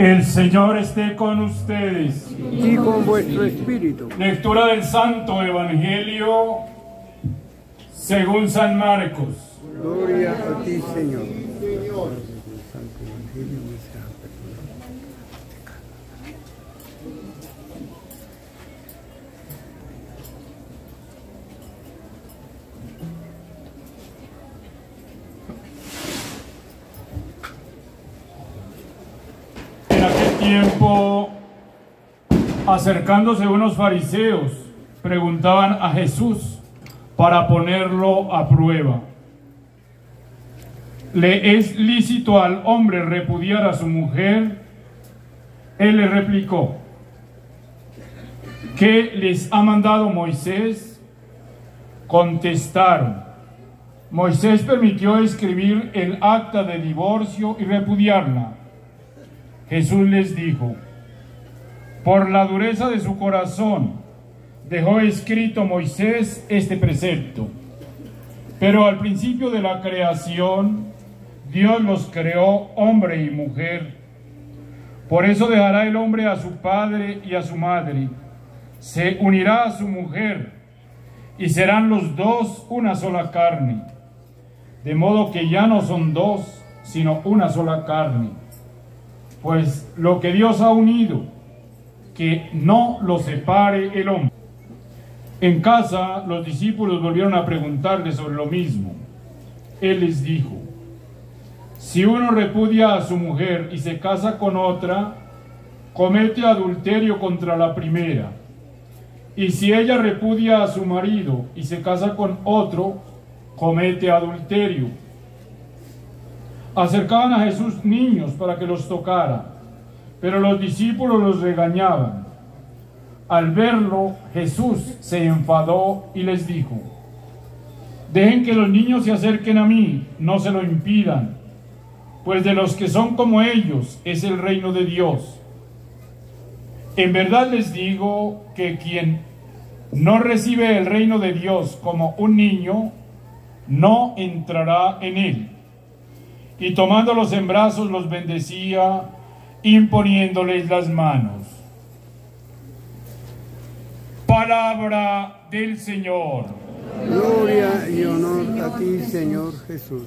El Señor esté con ustedes. y con vuestro espíritu. Lectura del Santo Evangelio según San Marcos. Gloria a ti, Señor. Tiempo, acercándose unos fariseos, preguntaban a Jesús para ponerlo a prueba. ¿Le es lícito al hombre repudiar a su mujer? Él le replicó, ¿qué les ha mandado Moisés? Contestaron, Moisés permitió escribir el acta de divorcio y repudiarla. Jesús les dijo, por la dureza de su corazón dejó escrito Moisés este precepto. Pero al principio de la creación, Dios los creó hombre y mujer. Por eso dejará el hombre a su padre y a su madre, se unirá a su mujer y serán los dos una sola carne. De modo que ya no son dos, sino una sola carne. Pues lo que Dios ha unido, que no lo separe el hombre. En casa los discípulos volvieron a preguntarle sobre lo mismo. Él les dijo, si uno repudia a su mujer y se casa con otra, comete adulterio contra la primera. Y si ella repudia a su marido y se casa con otro, comete adulterio. Acercaban a Jesús niños para que los tocara, pero los discípulos los regañaban. Al verlo, Jesús se enfadó y les dijo, dejen que los niños se acerquen a mí, no se lo impidan, pues de los que son como ellos es el reino de Dios. En verdad les digo que quien no recibe el reino de Dios como un niño, no entrará en él. Y tomándolos en brazos los bendecía, imponiéndoles las manos. Palabra del Señor. Gloria y honor a ti, Señor Jesús.